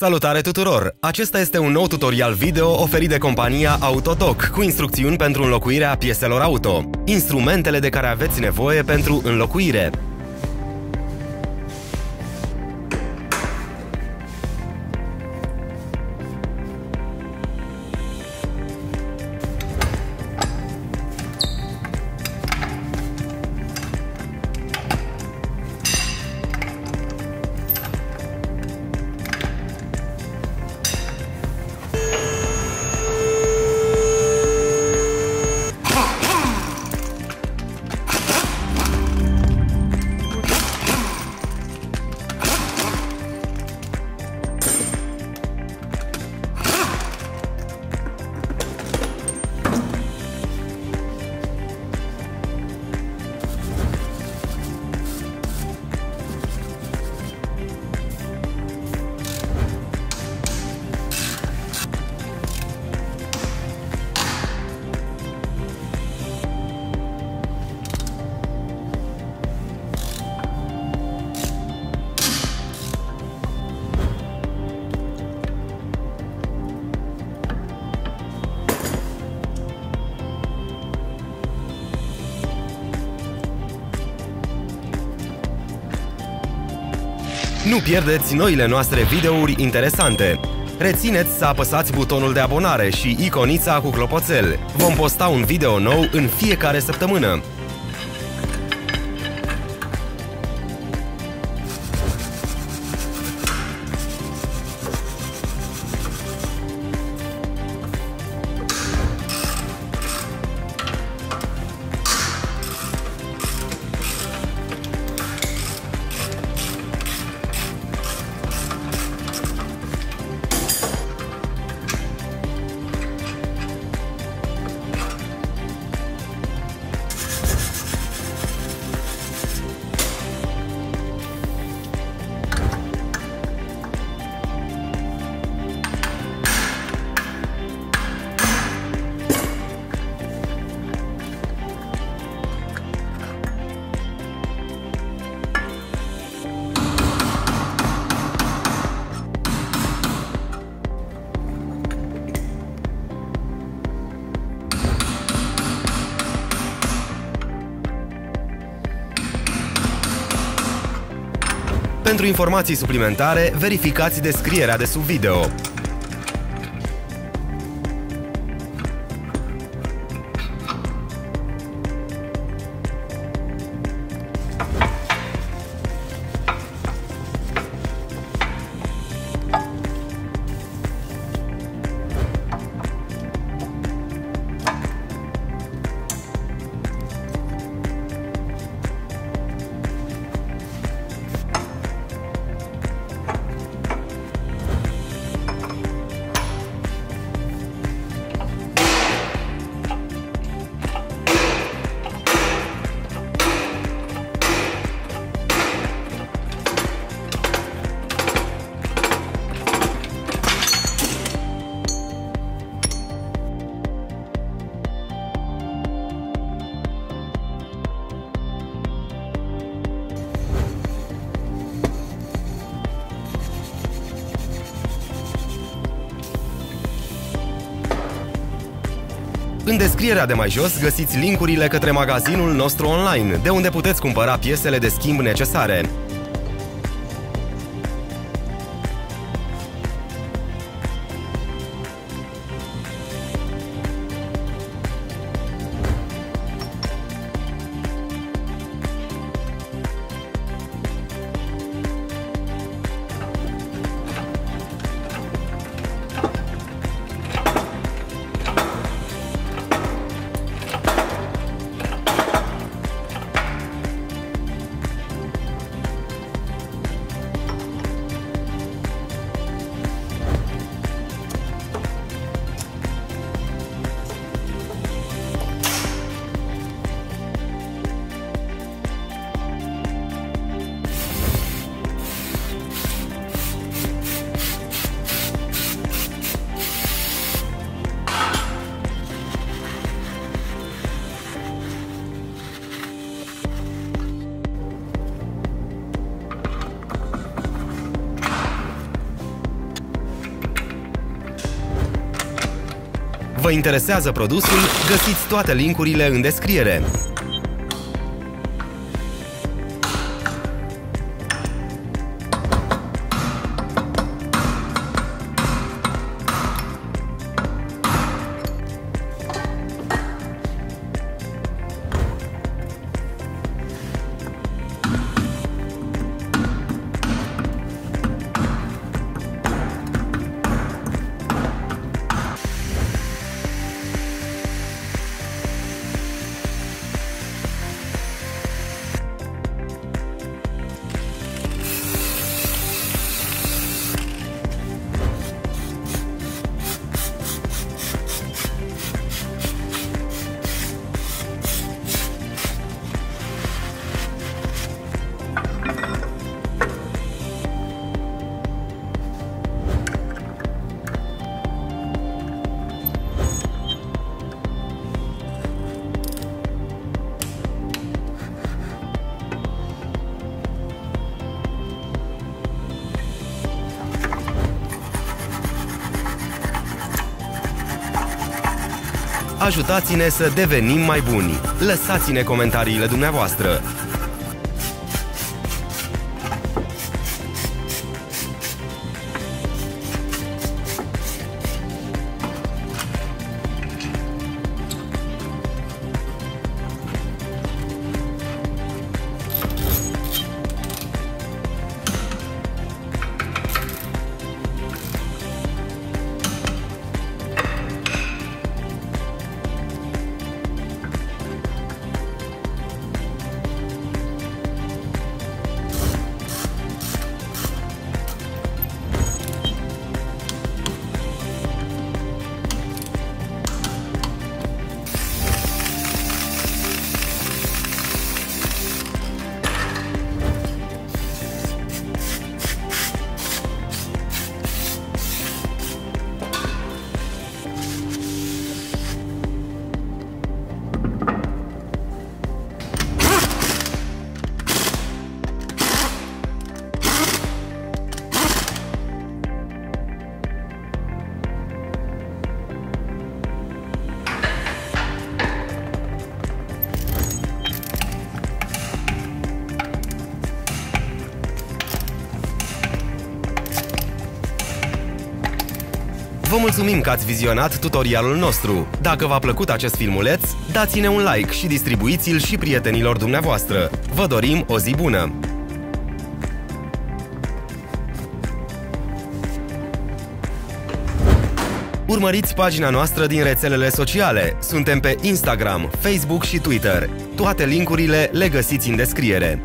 Salutare tuturor! Acesta este un nou tutorial video oferit de compania Autodoc cu instrucțiuni pentru înlocuirea pieselor auto, instrumentele de care aveți nevoie pentru înlocuire, Nu pierdeți noile noastre videouri interesante! Rețineți să apăsați butonul de abonare și iconița cu clopoțel. Vom posta un video nou în fiecare săptămână. Pentru informații suplimentare, verificați descrierea de sub video. În descrierea de mai jos găsiți linkurile către magazinul nostru online, de unde puteți cumpăra piesele de schimb necesare. Interesează produsul? Găsiți toate linkurile în descriere. Ajutați-ne să devenim mai buni. Lăsați-ne comentariile dumneavoastră. Vă mulțumim că ați vizionat tutorialul nostru. Dacă v-a plăcut acest filmuleț, dați-ne un like și distribuiți-l și prietenilor dumneavoastră. Vă dorim o zi bună! Urmăriți pagina noastră din rețelele sociale. Suntem pe Instagram, Facebook și Twitter. Toate linkurile le găsiți în descriere.